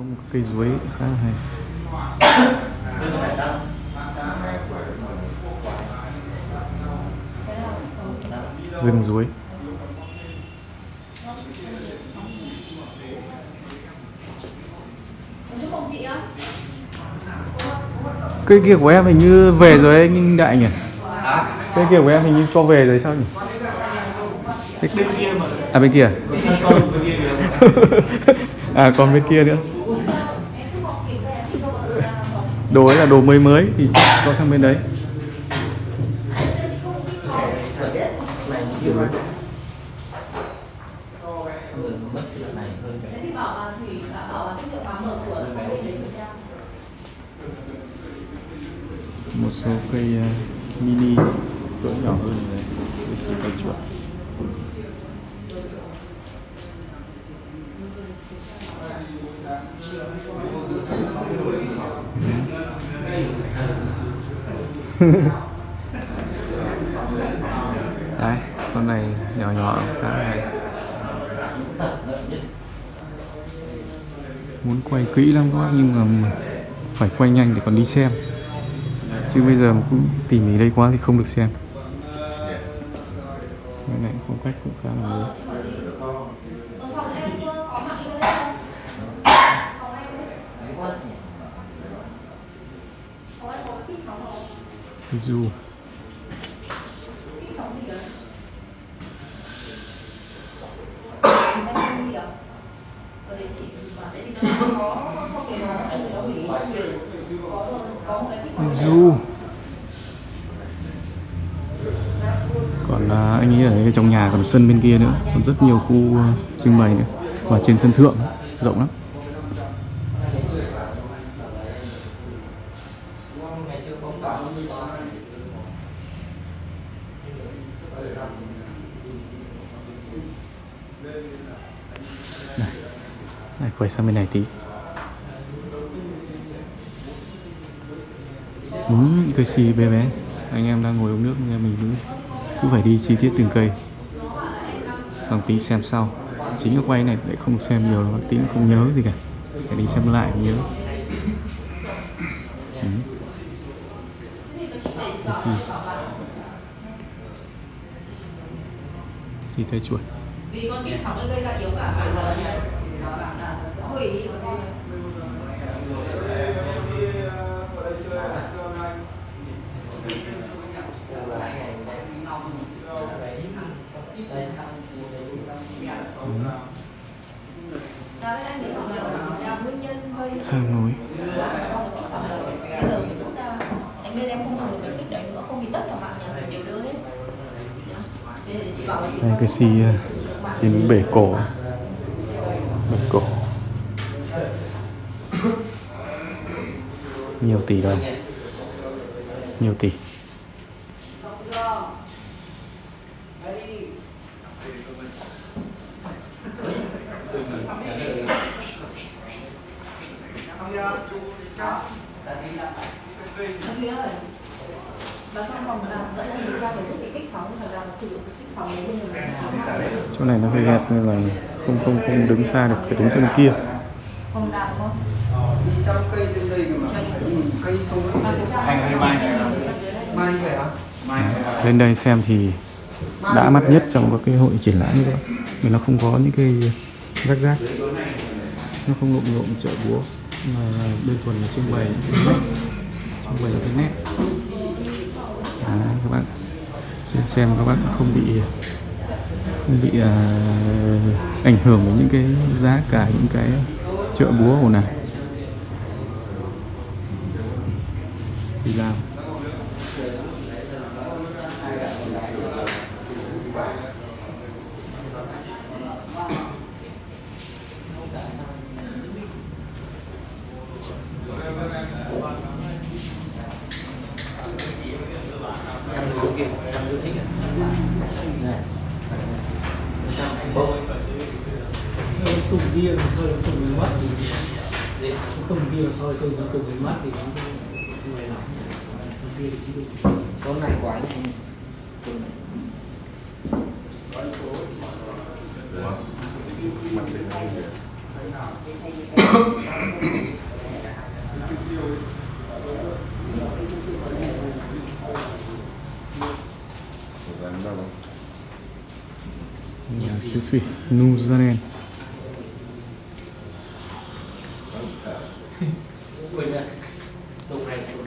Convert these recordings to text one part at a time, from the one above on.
có một cây chuối khá là hay. Rừng chuối cây kia của em hình như về rồi anh đại nhỉ? Cây kia của em hình như cho về rồi sao nhỉ? Bên kia mà. À bên kia. À còn bên kia nữa đồ ấy là đồ mới mới thì cho sang bên đấy. Một số cây uh, mini cỡ nhỏ hơn này cây xì cây chuột đấy, con này nhỏ nhỏ, khá hay. Muốn quay kỹ lắm quá, nhưng mà phải quay nhanh để còn đi xem. Chứ bây giờ mà cũng tỉ mỉ đây quá thì không được xem. Cái này phong cách cũng khá là mới ở phòng em có mạng internet không phòng em ấy phòng em có cái kích sóng không cái du kích sóng gì đấy em không gì à ở địa chỉ mà tại vì nó có không kể nó không nó hủy có có một cái kích cái sóng du. Còn à, anh ấy ở trong nhà còn sân bên kia nữa. Còn rất nhiều khu à, trưng bày nữa. Và trên sân thượng rộng lắm. Này quay sang bên này tí. Ừ, cây xì bé bé. Anh em đang ngồi uống nước nên mình cứ cứ phải đi chi tiết từng cây. Xong tí xem sau. Chính là quay này lại không xem nhiều lắm tí không nhớ gì cả. Phải đi xem lại nhớ. Ừ. cây xì. Xì tay chuột vì con kích sóng gây ra yếu cả bạn hủy Đó là anh để hỏi là nguyên nhân gây sang núi Bây giờ ví dụ sao anh bên em không dùng được cái kích đấy nữa không thì tất cả bạn nhà mình đều đưa hết Thế thì chị bảo là vì đây, cái xi ờ, trên bể cổ. Bể cổ. Nhiều tỷ đồng nhiều tỷ. Thank you ra để giúp kích sóng là sử dụng kích sóng đấy chỗ này nó hơi hẹp nên là không không không đứng xa được phải đứng sang bên kia đạp không? đi cây trên đây mà cây hay mai hả lên đây xem thì đã mắt nhất trong các cái hội triển lãm như vậy vì nó không có những cái rác rác. Nó không lộn nhộn chợ búa mà đơn thuần là trưng bày. Trưng bày cái nét à, các bạn. Xem xem các bạn không bị không bị à, ảnh hưởng với những cái giá cả những cái chợ búa hồ này đi làm trăm đứa kia trăm đứa thích này tùng bia mà sau đó tùng bị mất thì Gì? tùng đó tùng tùng bị mất thì cũng thì chỉ được con này của anh. Anh con này nhà siêu thủy Nuzanen Quên rồi. Lúc này cũng không ăn được ăn đất đây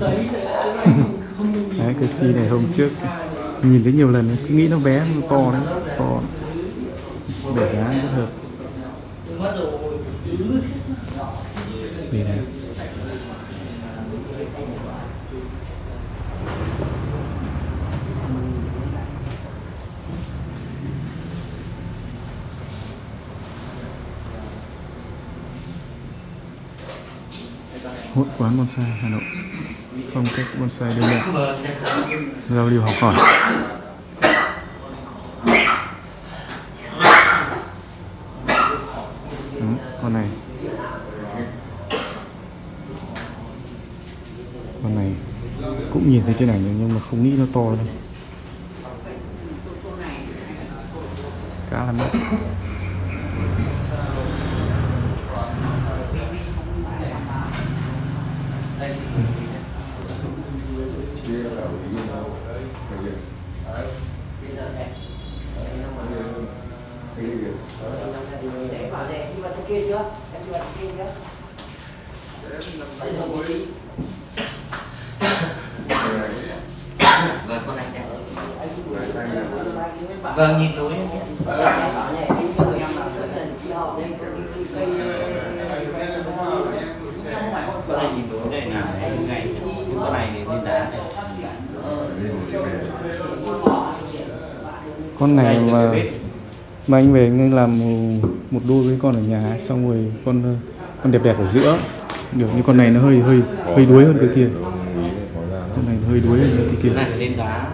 đấy, cái si cái xi này hôm trước nhìn thấy nhiều lần, cứ nghĩ nó bé, nó to đấy, to để đá rất hợp. Hội quán bonsai Hà Nội. Phong cách bonsai đơn giản. Giao lưu học hỏi. Đúng, con này. Con này cũng nhìn thấy trên ảnh nhưng mà không nghĩ nó to đâu cá là đi vào kia chưa? Đấy rồi. đi. Vâng, vào kia, anh mới bảo- Vâng, nhìn núi. Em bảo này, anh cho người em bảo rất là chi họ đây, có cái cây- cây- không phải con Con này chuột. nhìn núi đây là ngày ngày. Nhưng con này thì lên đá. Con này là mà mà anh về nên làm một đôi với con ở nhà xong rồi con con đẹp đẹp ở giữa. Được như con này nó hơi hơi hơi đuối hơn cái kia. Con này nó hơi đuối hơn cái kia. Này lên đá.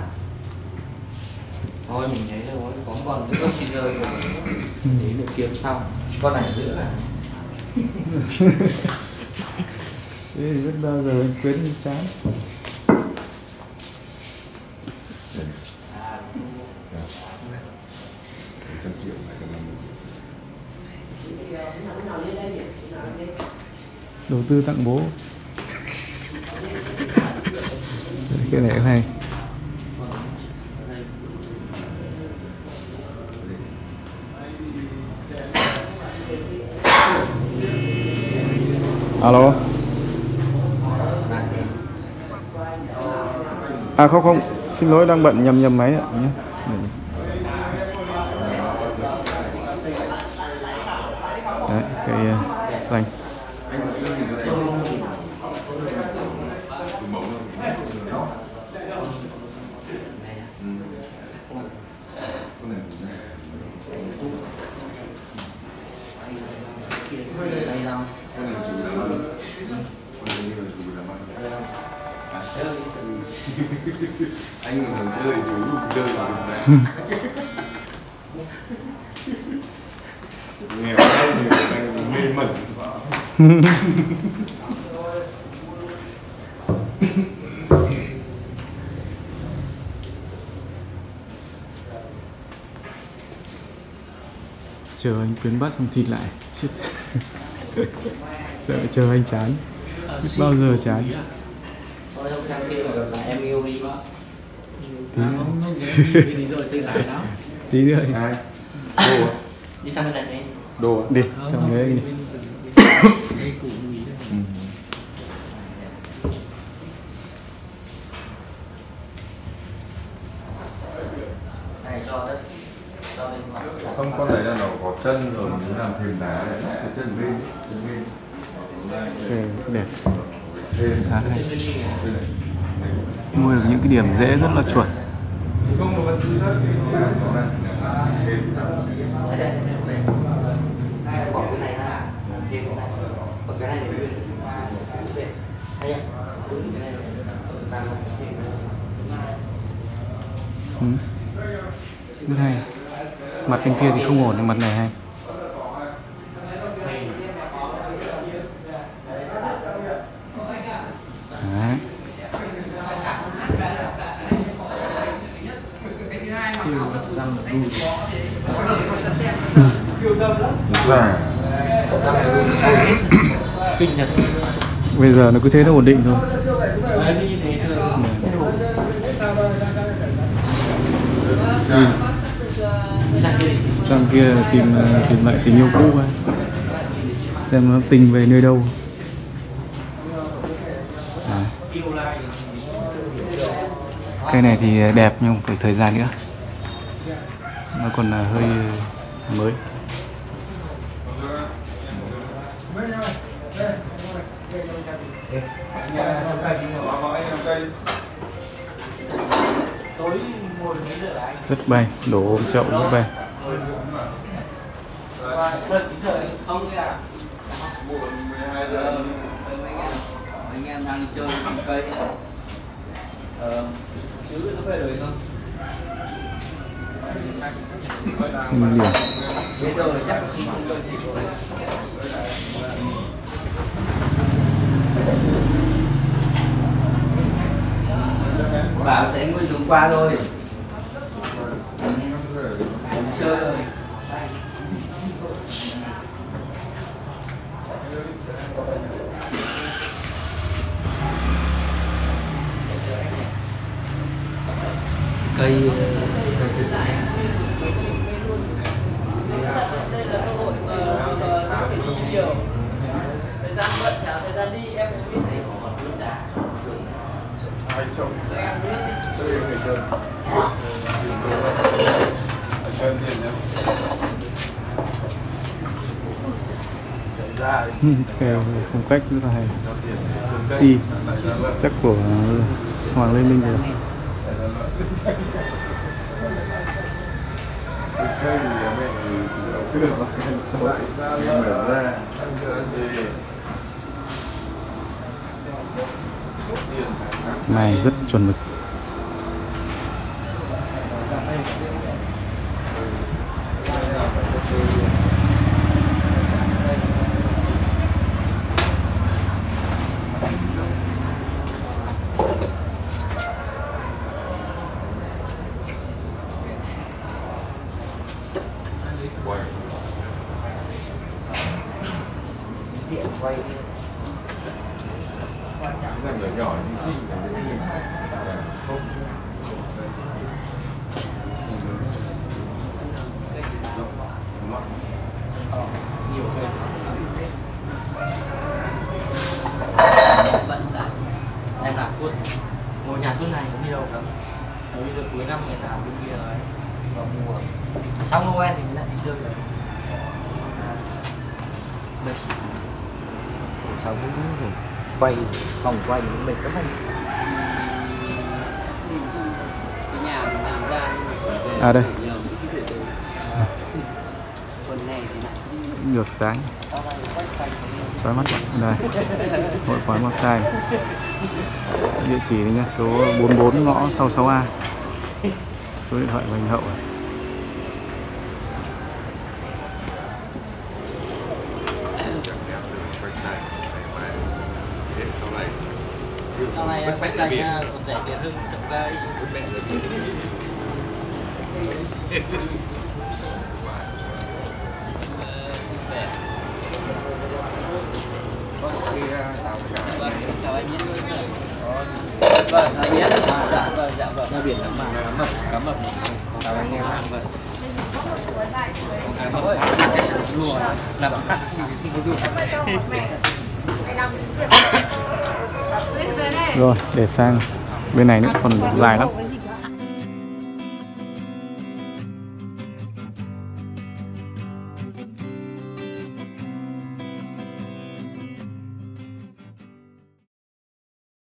Thôi mình thấy rồi, có còn giữa chi rơi rồi. Thế được kiếm xong. Con này giữa là thì biết bao giờ anh đi chán tư tặng bố. Cái này cũng hay. Alo? À không không. Xin lỗi đang bận nhầm nhầm máy ạ. Nhé. Đấy cây uh, ờ, xanh. anh còn chơi chú chơi vào được này nghèo anh mê mẩn chờ anh quyến bắt xong thịt lại Chết. sợ chờ anh chán Biết xi bao giờ chán. Ạ. Thôi không sang kia mà là em. Tí À, nữa. không không gì rồi tôi giải lắm tí nữa ai đồ à? Đi sang bên này đi. đồ à? đi xong đấy bên- đi bên- bên- đây cụ Mỹ đây. Ừ. Này cho đất. Cho bên mặt. không con này là nó có chân rồi mình làm thềm đá này cái chân bên chân bên Ok, đẹp thêm khá hay đây này mua được những cái điểm dễ rất là chuẩn không nó vẫn giữ đất nó làm nó làm thêm Đây đây. Đây. Bỏ cái này ra. Thêm cái này. Còn cái này để bên. Đây. Hay không? Đúng cái điểm dễ rất là chuẩn ừ. rất hay mặt bên kia thì không ổn, nhưng mặt này Hay. Giả kinh nhật bây giờ nó cứ thế nó ổn định thôi. Thôi sang kia tìm ờ, tìm lại tình yêu cũ ấy. xem nó tình về nơi đâu. À. cây này thì đẹp nhưng phải thời gian nữa nó còn là hơi à, mới. Rất bay đổ ôm chậu rất bay. Không anh em đang chơi cây ờ, chứ nó về rồi không xin điểm bây giờ chắc là không chơi gì điểm bảo tại nguyên mới dùng qua thôi. Chơi rồi cây ờ, đây là cơ hội mà có thể dùng nhiều thời gian bận chả thời gian đi em cũng biết thấy Ai trông Tôi yêu người chơi Ở chân tiền nhá Ừ, ra cái phong cách rất là hay. Cho si, chắc của Hoàng Lê Minh rồi. Này, rất chuẩn mực điện quay ra nhỏ nhỏ dễ nhìn không bận đã em làm suốt. Ngồi nhà suốt ngày không đi đâu cả? Bây giờ cuối năm người làm bên kia ấy vào mùa. Xong Noel thì mới lại đi chơi rồi. Mệt. sao cũng rồi quay vòng quay những mình làm không? À đây. Ngược sáng. Xóa mắt đây. Hội quán bonsai địa chỉ nha số 44 ngõ 66A số điện thoại của anh Hậu à? Sau này em phải dành nha còn rẻ tiền hơn trồng cây vâng anh nhé dạ vâng dạ vâng ra biển lắm mà cá mập cá mập chào anh em vâng cá mập lùa là bằng khắc rồi để sang bên này nó còn dài lắm.